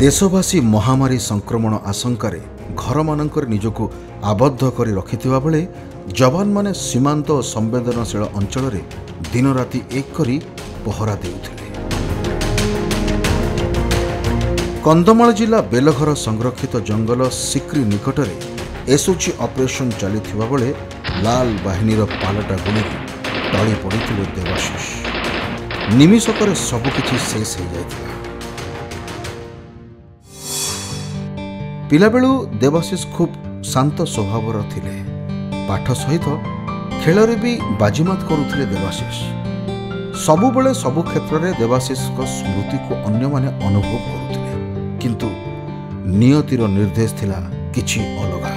ଦେଶବାସୀ ମହାମାରୀ ସଂକ୍ରମଣ ଆଶଙ୍କାରେ ଘରମାନଙ୍କରେ ନିଜକୁ ଆବଦ୍ଧ କରି ରଖିଥିବା ବେଳେ ଯବାନମାନେ ସୀମାନ୍ତ ଓ ସମ୍ବେଦନଶୀଳ ଅଞ୍ଚଳରେ ଦିନରାତି ଏକ କରି ପହରା ଦେଉଥିଲେ। କନ୍ଧମାଳ ଜିଲ୍ଲା ବେଲଘର ସଂରକ୍ଷିତ ଜଙ୍ଗଲ ସିକ୍ରି ନିକଟରେ ଏସ୍ଓଜି ଅପରେସନ ଚାଲିଥିବା ବେଳେ ଲାଲ ବାହିନୀର ପାଲଟା ଗୁଳିରେ ଟଳି ପଡ଼ିଥିଲେ ଦେବାଶିଷ। ନିମିଷକରେ ସବୁକିଛି ଶେଷ ହୋଇଯାଇଥିଲା। ପିଲାବେଳୁ ଦେବାଶିଷ ଖୁବ୍ ଶାନ୍ତ ସ୍ୱଭାବର ଥିଲେ। ପାଠ ସହିତ ଖେଳରେ ବି ବାଜିମାତ କରୁଥିଲେ ଦେବାଶିଷ। ସବୁବେଳେ ସବୁ କ୍ଷେତ୍ରରେ ଦେବାଶିଷଙ୍କ ସ୍ମୃତିକୁ ଅନ୍ୟମାନେ ଅନୁଭବ କରୁଥିଲେ। କିନ୍ତୁ ନିୟତିର ନିର୍ଦ୍ଦେଶ ଥିଲା କିଛି ଅଲଗା।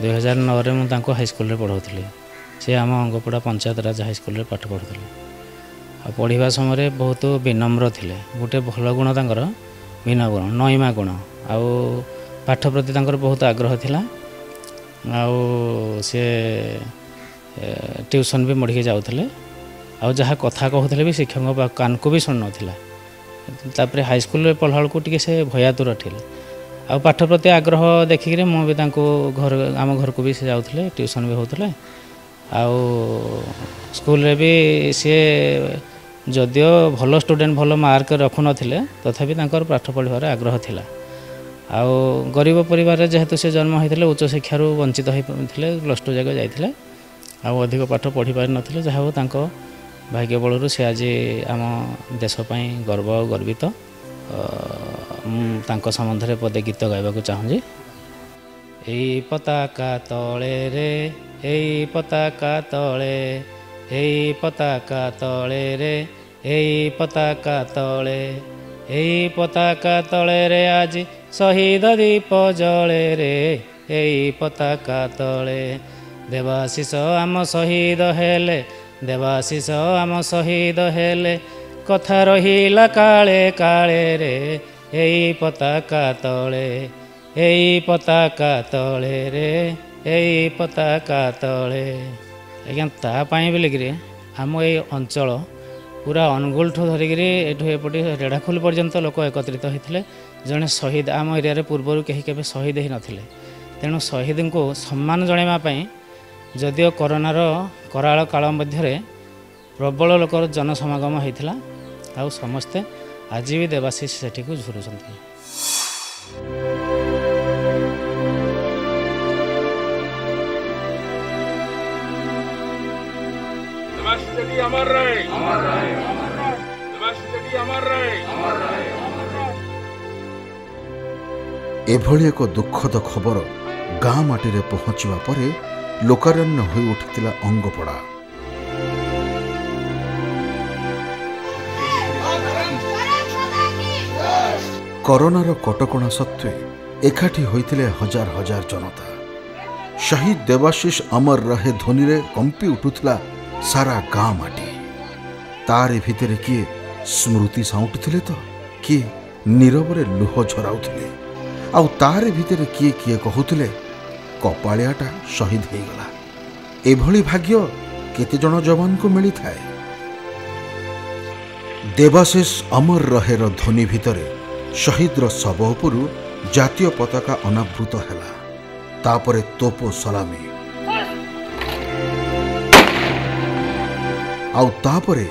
ଦୁଇ ହଜାର ନଅରେ ମୁଁ ତାଙ୍କୁ ହାଇସ୍କୁଲରେ ପଢ଼ାଉଥିଲି। ସେ ଆମ ଅଙ୍ଗପଡ଼ା ପଞ୍ଚାୟତ ରାଜ ହାଇସ୍କୁଲରେ ପାଠ ପଢ଼ୁଥିଲେ। ଆଉ ପଢ଼ିବା ସମୟରେ ବହୁତ ବିନମ୍ର ଥିଲେ। ଗୋଟେ ଭଲ ଗୁଣ ତାଙ୍କର ବିନମ୍ର ଗୁଣ ନଈମା ଗୁଣ। ଆଉ ପାଠ ପ୍ରତି ତାଙ୍କର ବହୁତ ଆଗ୍ରହ ଥିଲା। ଆଉ ସେ ଟ୍ୟୁସନ୍ ବି ମଢ଼ିକି ଯାଉଥିଲେ। ଆଉ ଯାହା କଥା କହୁଥିଲେ ବି ଶିକ୍ଷକଙ୍କ କାନକୁ ବି ଶୁଣୁନଥିଲା। ତାପରେ ହାଇସ୍କୁଲରେ ପଢ଼ିଲା ବେଳକୁ ଟିକେ ସେ ଭୟାତୁର ଥିଲେ। ଆଉ ପାଠ ପ୍ରତି ଆଗ୍ରହ ଦେଖିକିରି ମୁଁ ବି ତାଙ୍କୁ ଘର ଆମ ଘରକୁ ବି ସେ ଯାଉଥିଲେ ଟ୍ୟୁସନ୍ ବି ହେଉଥିଲେ। ଆଉ ସ୍କୁଲରେ ବି ସିଏ ଯଦିଓ ଭଲ ଷ୍ଟୁଡ଼େଣ୍ଟ ଭଲ ମାର୍କ ରଖୁନଥିଲେ ତଥାପି ତାଙ୍କର ପାଠ ପଢ଼ିବାରେ ଆଗ୍ରହ ଥିଲା ଆଉ ଗରିବ ପରିବାରରେ ଯେହେତୁ ସେ ଜନ୍ମ ହୋଇଥିଲେ ଉଚ୍ଚଶିକ୍ଷାରୁ ବଞ୍ଚିତ ହୋଇଥିଲେ ପ୍ଲସ୍ ଟୁ ଯାକ ଯାଇଥିଲେ। ଆଉ ଅଧିକ ପାଠ ପଢ଼ି ପାରିନଥିଲେ ଯାହା ହେଉ ତାଙ୍କ ଭାଗ୍ୟ ବଳରୁ ସେ ଆଜି ଆମ ଦେଶ ପାଇଁ ଗର୍ବ ଆଉ ଗର୍ବିତ। ମୁଁ ତାଙ୍କ ସମ୍ବନ୍ଧରେ ପଦେ ଗୀତ ଗାଇବାକୁ ଚାହୁଁଛି ଏଇ ପତାକା ତଳେରେ ଏଇ ପତାକା ତଳେ ଏଇ ପତାକା ତଳେରେ ଏଇ ପତାକା ତଳେ ଏଇ ପତାକା ତଳେରେ ଆଜି ଶହୀଦ ଦୀପ ଜଳେରେ ଏଇ ପତାକା ତଳେ। ଦେବାଶିଷ ଆମ ଶହୀଦ ହେଲେ ଦେବାଶିଷ ଆମ ଶହୀଦ ହେଲେ କଥା ରହିଲା କାଳେ କାଳେରେ ଏଇ ପତାକା ତଳେ ଏଇ ପତାକା ତଳେରେ ଏଇ ପତାକା ତଳେ। ଆଜ୍ଞା ତା ପାଇଁ ବୋଲିକିରି ଆମ ଏଇ ଅଞ୍ଚଳ ପୁରା ଅନୁଗୁଳଠୁ ଧରିକିରି ଏଠୁ ଏପଟେ ରେଢ଼ାଖୋଲ ପର୍ଯ୍ୟନ୍ତ ଲୋକ ଏକତ୍ରିତ ହୋଇଥିଲେ। ଜଣେ ଶହୀଦ ଆମ ଏରିଆରେ ପୂର୍ବରୁ କେହି କେବେ ଶହୀଦ ହୋଇନଥିଲେ ତେଣୁ ଶହୀଦଙ୍କୁ ସମ୍ମାନ ଜଣାଇବା ପାଇଁ ଯଦିଓ କରୋନାର କରାଳ କାଳ ମଧ୍ୟରେ ପ୍ରବଳ ଲୋକର ଜନସମାଗମ ହୋଇଥିଲା ଆଉ ସମସ୍ତେ ଆଜି ବି ଦେବାଶିଷ ସେଠିକୁ ଝୁରୁଛନ୍ତି। ଦେବାଶିଷଟି ଅମର ରହେ ଦେବାଶିଷଟି ଅମର ରହେ ଏଭଳି ଏକ ଦୁଃଖଦ ଖବର ଗାଁ ମାଟିରେ ପହଞ୍ଚିବା ପରେ ଲୋକାରଣ୍ୟ ହୋଇ ଉଠିଥିଲା ଅଙ୍ଗପଡ଼ା କରୋନାର କଟକଣା ସତ୍ତ୍ୱେ ଏକାଠି ହୋଇଥିଲେ ହଜାର ହଜାର ଜନତା ଶହୀଦ ଦେବାଶିଷ ଅମର ରହେ ଧ୍ୱନିରେ କମ୍ପି ଉଠୁଥିଲା ସାରା ଗାଁ ମାଟି ତାରି ଭିତରେ କିଏ ସ୍ମୃତି ସାଉଁଟୁଥିଲେ ତ କିଏ ନୀରବରେ ଲୁହ ଝରାଉଥିଲେ ଆଉ ତାରି ଭିତରେ କିଏ କିଏ କହୁଥିଲେ କପାଳିଆଟା ଶହୀଦ ହେଇଗଲା ଏଭଳି ଭାଗ୍ୟ କେତେଜଣ ଯବାନଙ୍କୁ ମିଳିଥାଏ ଦେବାଶିଷ ଅମର ରହେର ଧ୍ୱନି ଭିତରେ ଶହୀଦର ଶବ ଉପରୁ ଜାତୀୟ ପତାକା ଅନାବୃତ ହେଲା। ତାପରେ ତୋପ ସଲାମି ଆଉ ତାପରେ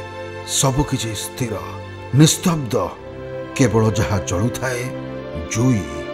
ସବୁକିଛି ସ୍ଥିର ନିସ୍ତବ୍ଧ କେବଳ ଯାହା ଜଳୁଥାଏ ଜୁଇ।